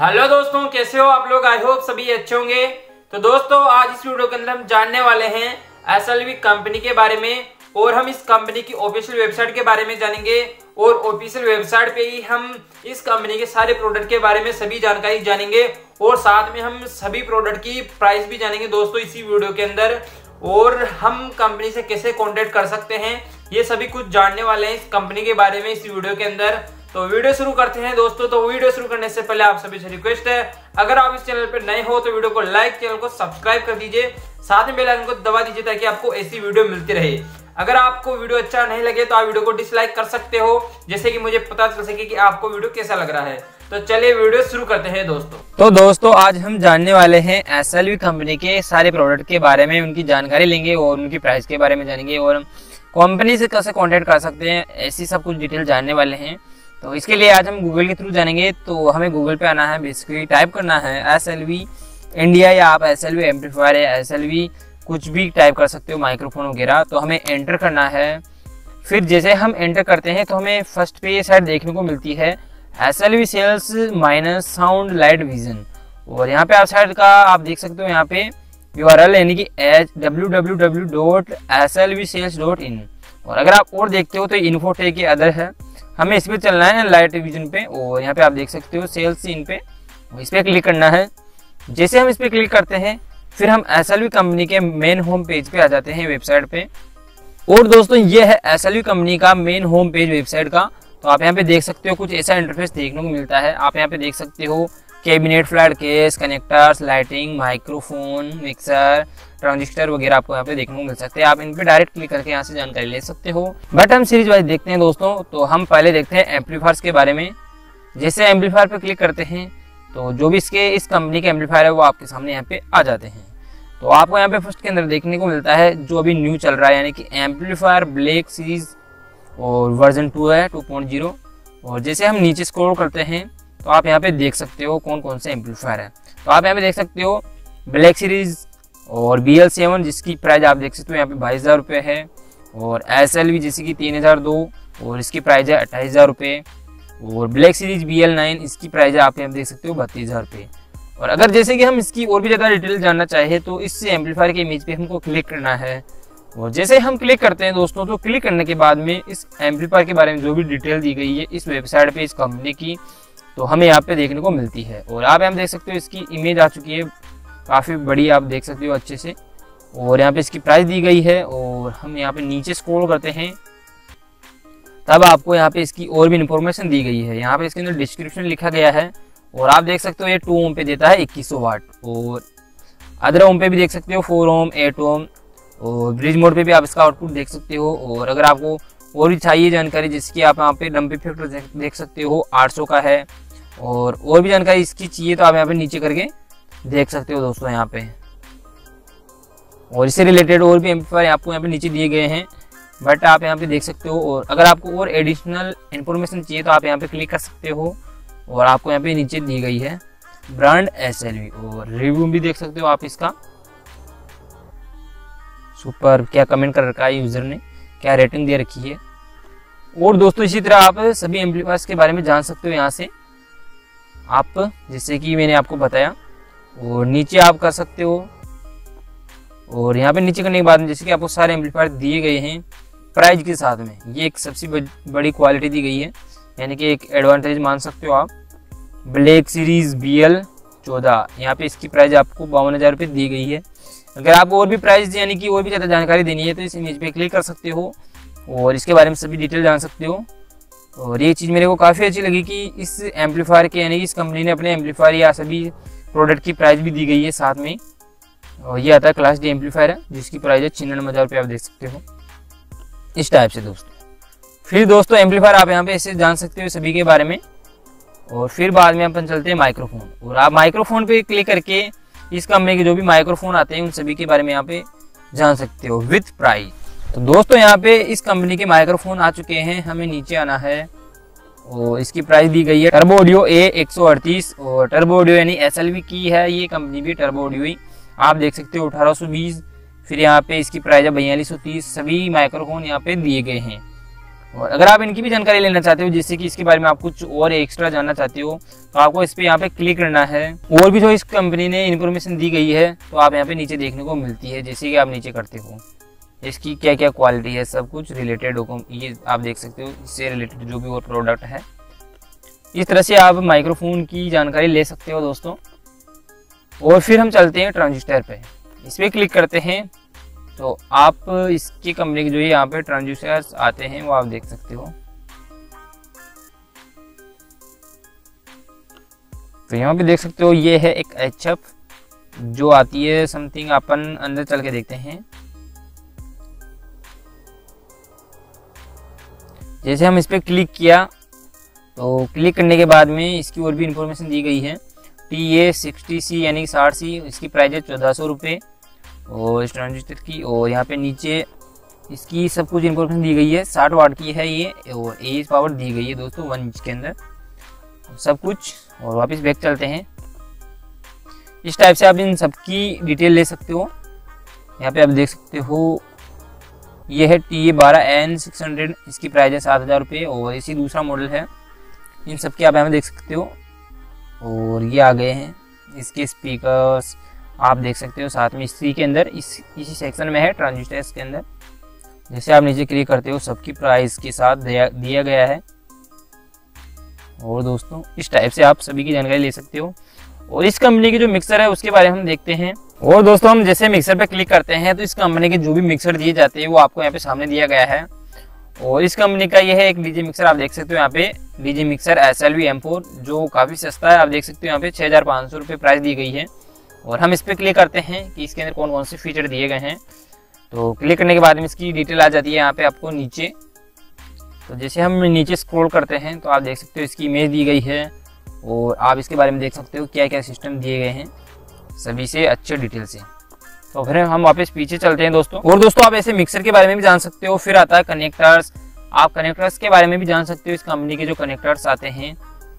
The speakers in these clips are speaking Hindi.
हेलो दोस्तों, कैसे हो आप लोग? आई होप सभी अच्छे होंगे। तो दोस्तों, आज इस वीडियो के अंदर हम जानने वाले हैं एसएलवी कंपनी के बारे में और हम इस कंपनी की ऑफिशियल वेबसाइट के बारे में जानेंगे और ऑफिशियल वेबसाइट पे ही हम इस कंपनी के सारे प्रोडक्ट के बारे में सभी जानकारी जानेंगे और साथ में हम सभी प्रोडक्ट की प्राइस भी जानेंगे दोस्तों इसी वीडियो के अंदर और हम कंपनी से कैसे कॉन्टेक्ट कर सकते हैं, ये सभी कुछ जानने वाले हैं इस कंपनी के बारे में इस वीडियो के अंदर। तो वीडियो शुरू करते हैं दोस्तों। तो वीडियो शुरू करने से पहले आप सभी से रिक्वेस्ट है, अगर आप इस चैनल पर नए हो तो वीडियो को लाइक चैनल को सब्सक्राइब कर दीजिए, साथ में बेल आइकन को दबा दीजिए ताकि आपको ऐसी वीडियो मिलती रहे। अगर आपको वीडियो अच्छा नहीं लगे तो आप वीडियो को डिसलाइक कर सकते हो, जैसे कि मुझे पता चल सके कि आपको वीडियो कैसा लग रहा है। तो चलिए वीडियो शुरू करते हैं दोस्तों। तो दोस्तों, आज हम जानने वाले हैं SLV कंपनी के सारे प्रोडक्ट के बारे में, उनकी जानकारी लेंगे और उनकी प्राइस के बारे में जानेंगे और कंपनी से कैसे कॉन्टेक्ट कर सकते हैं, ऐसी सब कुछ डिटेल जानने वाले हैं। तो इसके लिए आज हम गूगल के थ्रू जानेंगे तो हमें गूगल पे आना है बेसिकली टाइप करना है एस एल वी इंडिया या आप एस एल वी एम्पलीफायर या एस एल वी कुछ भी टाइप कर सकते हो माइक्रोफोन वगैरह तो हमें एंटर करना है। फिर जैसे हम एंटर करते हैं तो हमें फ़र्स्ट पे ये साइड देखने को मिलती है S L V sales minus sound light vision और यहाँ पे आप साइड का, आप देख सकते हो यहाँ पे यू आर एल यानी कि H W W W dot S L V sales dot in और अगर आप और देखते हो तो इन्फोटेक के अदर है। हमें इस पर चलना है लाइट विजन पे, और यहाँ पे आप देख सकते हो सेल्स इन पे। इस पर क्लिक करना है। जैसे हम इस पर क्लिक करते हैं, फिर हम एसएलवी कंपनी के मेन होम पेज पे आ जाते हैं वेबसाइट पे। और दोस्तों, ये है एसएलवी कंपनी का मेन होम पेज वेबसाइट का। तो आप यहाँ पे देख सकते हो कुछ ऐसा इंटरफेस देखने को मिलता है। आप यहाँ पे देख सकते हो cabinet flat case connectors lighting microphone mixer transistor वगैरह आपको यहाँ पे देखने को मिल सकते हैं। आप इन पे डायरेक्ट क्लिक करके यहाँ से जानकारी ले सकते हो। बट हम सीरीज़ वाइज देखते हैं दोस्तों तो हम पहले देखते हैं एम्पलीफायर्स के बारे में। जैसे एम्पलीफायर पे क्लिक करते हैं तो जो भी इसके, इस कंपनी के एम्पलीफायर है, वो आपके सामने यहाँ पे आ जाते हैं। तो आपको यहाँ पे फ़र्स्ट के अंदर देखने को मिलता है, जो अभी न्यू चल रहा है, यानी कि एम्पलीफायर ब्लैक सीरीज़ और वर्जन टू है टू पॉइंट ज़ीरो और जैसे हम नीचे स्क्रॉल करते हैं तो आप यहाँ पे देख सकते हो कौन कौन से एम्पलीफायर है। तो आप यहाँ पे देख सकते हो ब्लैक सीरीज़ और बी एल सेवन जिसकी प्राइस आप देख सकते हो, यहाँ पे बाईस हज़ार रुपये है। और एस एल वी जैसे कि तीन हज़ार दो, और इसकी प्राइस है अट्ठाईस हज़ार रुपये और black series B L nine इसकी प्राइस है आप यहाँ देख सकते हो बत्तीस हज़ार रुपये और अगर जैसे कि हम इसकी और भी ज़्यादा डिटेल जानना चाहे तो इससे एम्पलीफायर के इमेज पे हमको क्लिक करना है। और जैसे हम क्लिक करते हैं दोस्तों तो क्लिक करने के बाद में इस एम्पलीफायर के बारे में जो भी डिटेल दी गई है, इस वेबसाइट पे, इस कंपनी की तो हमें यहाँ पे देखने को मिलती है। और आप यहाँ देख सकते हो, इसकी इमेज आ चुकी है काफ़ी बड़ी आप देख सकते हो अच्छे से। और यहाँ पे इसकी प्राइस दी गई है और हम यहाँ पे नीचे स्क्रॉल करते हैं। तब आपको यहाँ पे इसकी और भी इंफॉर्मेशन दी गई है। यहाँ पे इसके अंदर डिस्क्रिप्शन लिखा गया है और आप देख सकते हो ये टू ओम पे देता है इक्कीस वाट और अदर ओम पे भी देख सकते हो फोर ओम एट ओम और ब्रिज मोड पे भी आप इसका आउटपुट देख सकते हो और अगर आपको और भी चाहिए जानकारी जिसकी आप यहाँ पे डम्पी फैक्टर देख सकते हो 800 का है और और भी जानकारी इसकी चाहिए तो आप यहाँ पे नीचे करके देख सकते हो दोस्तों यहाँ पे। और इससे रिलेटेड और भी एम्पलीफायर आपको यहाँ पे नीचे दिए गए हैं। बट आप यहाँ पे देख सकते हो और अगर आपको और एडिशनल इन्फॉर्मेशन चाहिए तो आप यहाँ पे क्लिक कर सकते हो। और आपको यहाँ पे नीचे दी गई है ब्रांड एस और रिव्यू भी देख सकते हो आप इसका। सुपर क्या कमेंट कर रखा है यूज़र ने? क्या रेटिंग दे रखी है? और दोस्तों इसी तरह आप सभी एम्पलीफायर्स के बारे में जान सकते हो यहाँ से। आप, जैसे कि मैंने आपको बताया और नीचे आप कर सकते हो। और यहाँ पे नीचे करने के बाद जैसे कि आपको सारे एम्पलीफायर दिए गए हैं प्राइस के साथ में। ये एक सबसे बड़ी क्वालिटी दी गई है। यानी कि एक एडवांटेज मान सकते हो आप। ब्लैक सीरीज़ बी एल चौदह। यहाँ पे इसकी प्राइस आपको बावन हज़ार रुपये दी गई है। अगर आपको और भी प्राइस यानी कि और भी ज़्यादा जानकारी देनी है तो इस इमेज पे क्लिक कर सकते हो। और इसके बारे में सभी डिटेल जान सकते हो। और ये चीज़ मेरे को काफ़ी अच्छी लगी कि इस एम्पलीफायर के, यानी कि इस कंपनी ने अपने एम्पलीफायर या सभी प्रोडक्ट की प्राइस भी दी गई है साथ में। और ये आता है क्लास डी एम्पलीफायर है जिसकी प्राइस है छियानवे हज़ार रुपये, आप देख सकते हो। इस टाइप से दोस्तों। फिर दोस्तों एम्पलीफायर आप यहाँ पे ऐसे जान सकते हो सभी के बारे में। और फिर बाद में अपन चलते हैं माइक्रोफोन और आप माइक्रोफोन पे क्लिक करके इस कंपनी के जो भी माइक्रोफोन आते हैं, उन सभी के बारे में यहाँ पे जान सकते हो विथ प्राइस तो दोस्तों, यहाँ पे इस कंपनी के माइक्रोफोन आ चुके हैं। हमें नीचे आना है। और इसकी प्राइस दी गई है टर्बो ऑडियो ए एक सौ अड़तीस और टर्बो ऑडियो यानी एसएलवी की है, ये कंपनी भी टर्बो ऑडियो ही। आप देख सकते हो अठारह फिर यहाँ पे इसकी प्राइस है बयालीस सभी माइक्रोफोन यहाँ पे दिए गए हैं। और अगर आप इनकी भी जानकारी लेना चाहते हो, जिससे कि इसके बारे में आप कुछ और एक्स्ट्रा जानना चाहते हो तो आपको इस पर यहाँ पे क्लिक करना है। और भी जो इस कंपनी ने इन्फॉर्मेशन दी गई है तो आप यहाँ पे नीचे देखने को मिलती है, जैसे कि आप नीचे करते हो। इसकी क्या क्या क्वालिटी है, सब कुछ रिलेटेड ये आप देख सकते हो, इससे रिलेटेड जो भी और प्रोडक्ट है। इस तरह से आप माइक्रोफोन की जानकारी ले सकते हो दोस्तों। और फिर हम चलते हैं ट्रांजिस्टर पे। इस पर क्लिक करते हैं तो आप इसकी कंपनी के जो यहाँ पे ट्रांजिस्टर्स आते हैं, वो आप देख सकते हो। तो यहाँ पे देख सकते हो, ये है एक एच जो आती है समथिंग अपन अंदर चल के देखते हैं। जैसे हम इस पर क्लिक किया तो क्लिक करने के बाद में इसकी और भी इंफॉर्मेशन दी गई है। टी ए सिक्सटी सी यानी साठ सी इसकी प्राइस है चौदह सौ रुपये और ट्रांजिस्टर की, और यहाँ पे नीचे इसकी सब कुछ इन्फॉर्मेशन दी गई है। साठ वाट की है ये, और एज पावर दी गई है दोस्तों वन इंच के अंदर। सब कुछ, और वापस बैक चलते हैं। इस टाइप से आप इन सबकी डिटेल ले सकते हो। यहाँ पे आप देख सकते हो ये है टी ए बारह एन सिक्स हंड्रेड इसकी प्राइस है सात हज़ार रुपये और इसी दूसरा मॉडल है। इन सब की आप यहाँ देख सकते हो। और ये आ गए हैं। इसके स्पीकर्स आप देख सकते हो साथ में इसी के अंदर इस इसी सेक्शन में है ट्रांजिस्टर्स के अंदर। जैसे आप नीचे क्लिक करते हो सबकी प्राइस के साथ दिया, दिया गया है। और दोस्तों इस टाइप से आप सभी की जानकारी ले सकते हो। और इस कंपनी की जो मिक्सर है उसके बारे में हम देखते हैं। और दोस्तों, हम जैसे मिक्सर पे क्लिक करते हैं तो इस कंपनी के जो भी मिक्सर दिए जाते हैं, वो आपको यहाँ पे सामने दिया गया है। और इस कंपनी का ये है एक डीजे मिक्सर आप देख सकते हो यहाँ पे। डीजे मिक्सर एस एल जो काफ़ी सस्ता है, आप देख सकते हो यहाँ पे छः हज़ार पाँच सौ रुपये प्राइस दी गई है। और हम इस पर क्लिक करते हैं कि इसके अंदर कौन कौन से फीचर दिए गए हैं। तो क्लिक करने के बाद में इसकी डिटेल आ जाती है यहाँ पे आपको नीचे। तो जैसे हम नीचे स्क्रॉल करते हैं तो आप देख सकते हो इसकी इमेज दी गई है। और आप इसके बारे में देख सकते हो क्या क्या सिस्टम दिए गए हैं। सभी से अच्छे डिटेल से। तो फिर हम वापस पीछे चलते हैं दोस्तों। और दोस्तों, आप ऐसे मिक्सर के बारे में भी जान सकते हो। फिर आता है कनेक्टर्स आप कनेक्टर्स के बारे में भी जान सकते हो। इस कंपनी के जो कनेक्टर्स आते हैं,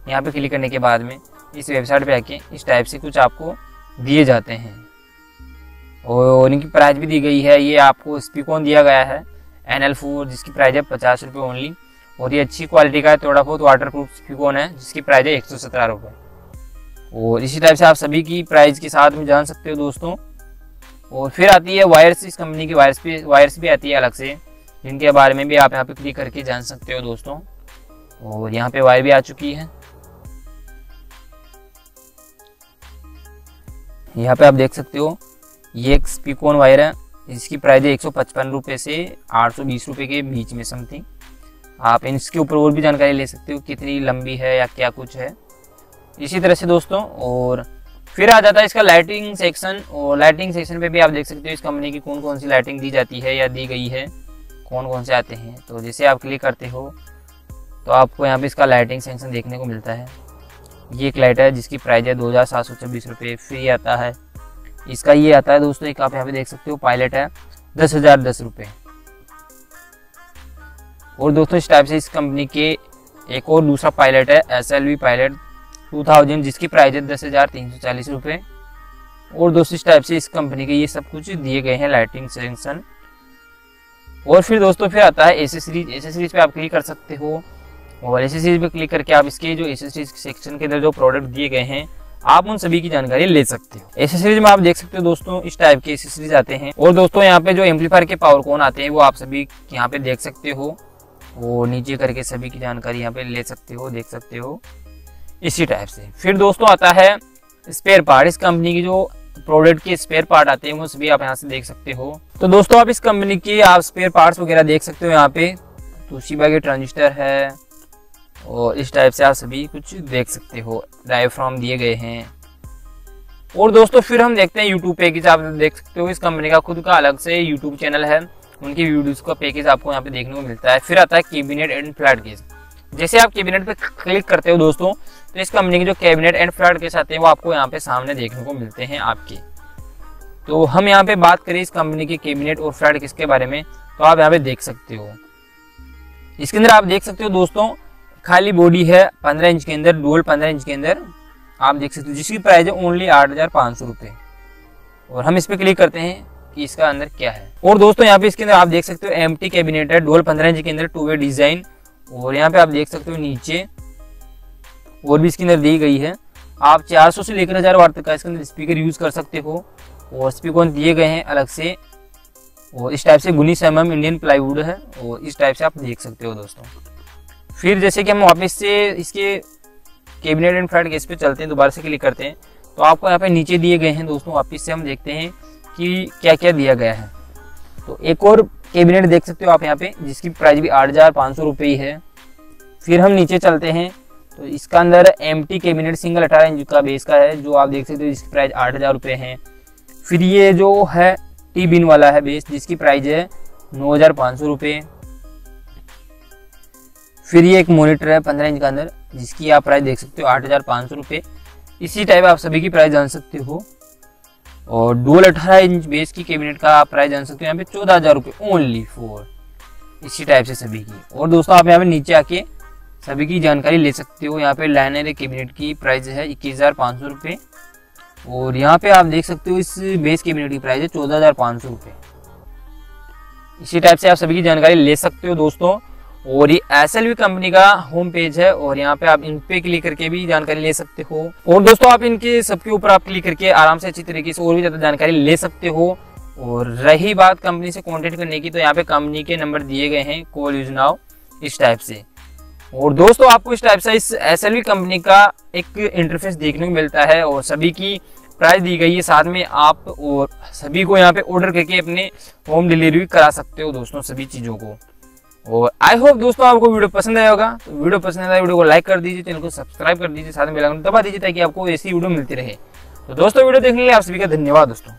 यहाँ पे क्लिक करने के बाद में, इस वेबसाइट पे आके, इस टाइप से कुछ आपको दिए जाते हैं। और इनकी प्राइस भी दी गई है। ये आपको स्पीकोन दिया गया है एन एल फोर जिसकी प्राइस है पचास रुपये ओनली और ये अच्छी क्वालिटी का है, थोड़ा बहुत वाटर प्रूफ स्पीकोन है, जिसकी प्राइस है एक सौ सत्रह रुपये और इसी टाइप से आप सभी की प्राइस के साथ में जान सकते हो दोस्तों। और फिर आती है वायर्स इस कंपनी की वायर्स भी वायर्स भी आती है अलग से, जिनके बारे में भी आप यहाँ पे क्लिक करके जान सकते हो दोस्तों। और यहाँ पे वायर भी आ चुकी है। यहाँ पे आप देख सकते हो, ये एक स्पीकोन वायर है। इसकी प्राइस है एक सौ से आठ रुपये के बीच में समथिंग आप इसके ऊपर और भी जानकारी ले सकते हो, कितनी लंबी है या क्या कुछ है। इसी तरह से दोस्तों, और फिर आ जाता है इसका लाइटिंग सेक्शन और लाइटिंग सेक्शन पे भी आप देख सकते हो इस कंपनी की कौन कौन सी लाइटिंग दी जाती है या दी गई है कौन कौन से आते हैं। तो जैसे आप क्लिक करते हो तो आपको यहाँ पे इसका लाइटिंग सेक्शन देखने को मिलता है। ये एक लाइट है, जिसकी प्राइस है दो हज़ार सात सौ छब्बीस रुपये फ्री आता है, इसका ये आता है दोस्तों, एक आप यहाँ पे देख सकते हो पायलट है दस हज़ार दस रुपये और दोस्तों, इस टाइप से इस कंपनी के एक और दूसरा पायलट है S L V pilot two thousand जिसकी प्राइस है दस हज़ार तीन सौ चालीस रुपये और दोस्तों, इस टाइप से इस कंपनी के ये सब कुछ दिए गए हैं लाइटिंग सेक्शन और फिर दोस्तों, फिर आता है एसेसरीज एसेसरीज पे आप क्लिक कर सकते हो। और एसेसरीज पे क्लिक करके आप इसके जो एसेसरीज सेक्शन के अंदर जो प्रोडक्ट दिए गए हैं, आप उन सभी की जानकारी ले सकते हो। एसेसरीज में आप देख सकते हो दोस्तों, इस टाइप के एसेसरीज आते हैं। और दोस्तों, यहाँ पे जो एम्पलीफायर के पावर कौन आते हैं, वो आप सभी यहाँ पे देख सकते हो। और नीचे करके सभी की जानकारी यहाँ पे ले सकते हो, देख सकते हो। इसी टाइप से। फिर दोस्तों आता है स्पेयर पार्ट इस कंपनी की जो प्रोडक्ट के स्पेयर पार्ट आते हैं वो सभी आप यहाँ से देख सकते हो। तो दोस्तों, आप इस कंपनी के आप स्पेयर पार्ट्स वगैरह देख सकते हो यहाँ पे। तोशिबा के ट्रांजिस्टर है और इस टाइप से आप सभी कुछ देख सकते हो। ड्राइव फ्रॉम दिए गए हैं। और दोस्तों, फिर हम देखते हैं यूट्यूब पैकेज आप देख सकते हो, इस कंपनी का खुद का अलग से यूट्यूब चैनल है। उनकी वीडियोस का पैकेज आपको यहाँ पे देखने को मिलता है। फिर आता है कैबिनेट एंड फ्लैट केस जैसे आप कैबिनेट पे क्लिक करते हो दोस्तों तो इस कंपनी के जो कैबिनेट एंड फ्लैट केस आते हैं, वो आपको यहाँ पे सामने देखने को मिलते हैं आपके। तो हम यहाँ पे बात करें इस कंपनी के कैबिनेट और फ्लैट केस के बारे में तो आप यहाँ पे देख सकते हो। इसके अंदर आप देख सकते हो दोस्तों, खाली बॉडी है पंद्रह इंच के अंदर डोल पंद्रह इंच के अंदर, आप देख सकते हो, जिसकी प्राइस है ओनली आठ हज़ार पाँच सौ रुपये और हम इस पर क्लिक करते हैं कि इसका अंदर क्या है। और दोस्तों, यहाँ पे इसके अंदर आप देख सकते हो एम टी कैबिनेट है डोल पंद्रह इंच के अंदर टू वे डिज़ाइन और यहाँ पे आप देख सकते हो नीचे, और भी इसके अंदर दी गई है। आप 400 से लेकर हज़ार वाट तक का इसके अंदर स्पीकर यूज़ कर सकते हो। और स्पीकर दिए गए हैं अलग से। और इस टाइप से गुनीस एम इंडियन प्लाईवुड है, और इस टाइप से आप देख सकते हो दोस्तों। फिर जैसे कि हम वापस से इसके कैबिनेट एंड फ्रंट केस पे चलते हैं, दोबारा से क्लिक करते हैं। तो आपको यहाँ पे नीचे दिए गए हैं दोस्तों, वापस से हम देखते हैं कि क्या क्या दिया गया है। तो एक और कैबिनेट देख सकते हो आप यहाँ पे, जिसकी प्राइस भी आठ हज़ार पाँच सौ रुपये है फिर हम नीचे चलते हैं तो इसका अंदर एम टी कैबिनेट सिंगल अठारह इंच का बेस का है, जो आप देख सकते हो जिसकी प्राइस आठ हज़ार रुपये है। फिर ये जो है टी बिन वाला है बेस जिसकी प्राइस है नौ हज़ार पाँच सौ रुपये। फिर ये एक मॉनिटर है पंद्रह इंच का अंदर, जिसकी आप प्राइस देख सकते हो आठ हज़ार पाँच सौ रुपये। इसी टाइप आप सभी की प्राइस जान सकते हो। और डोल अठारह इंच बेस की कैबिनेट का प्राइस जान सकते हो, यहाँ पे चौदह हज़ार रुपये ओनली फोर इसी टाइप से सभी की। और दोस्तों, आप यहाँ पे नीचे आके सभी की जानकारी ले सकते हो, यहाँ पे लाइनर कैबिनेट की प्राइस है इक्कीस हज़ार पाँच सौ रुपये। और यहाँ पे आप देख सकते हो, इस बेस कैबिनेट की प्राइस है चौदह हज़ार पाँच सौ रुपये। इसी टाइप से आप सभी की जानकारी ले सकते हो, दोस्तों। और ये एस कंपनी का होम पेज है और यहाँ पे आप इन पे क्लिक करके भी जानकारी ले सकते हो। और दोस्तों, आप इनके सबके ऊपर आप क्लिक करके आराम से अच्छी तरीके से और भी ज़्यादा जानकारी ले सकते हो। और रही बात कंपनी से कांटेक्ट करने की तो यहाँ पे कंपनी के नंबर दिए गए हैं कॉल यूज़ नाउ इस टाइप से। और दोस्तों, आपको इस टाइप से इस एस कंपनी का एक इंटरफेस देखने को मिलता है और सभी की प्राइस दी गई है साथ में आप और सभी को यहाँ पे ऑर्डर करके अपने होम डिलीवरी करा सकते हो दोस्तों, सभी चीज़ों को। और आई होप दोस्तों आपको वीडियो पसंद आया होगा। तो वीडियो पसंद आया वीडियो को लाइक कर दीजिए चैनल को सब्सक्राइब कर दीजिए, साथ में बेल आइकन दबा दीजिए ताकि आपको ऐसी वीडियो मिलती रहे। तो दोस्तों वीडियो देखने के लिए आप सभी का धन्यवाद दोस्तों।